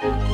Bye.